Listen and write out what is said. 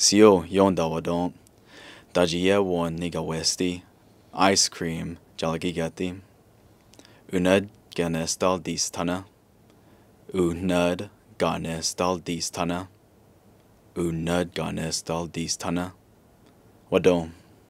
Sio yonda wadon. Dajiye won niga westi. Ice cream jalagigati. Unad ganestal distana. Unad ganestal distana. Unad ganestal distana. Wadom.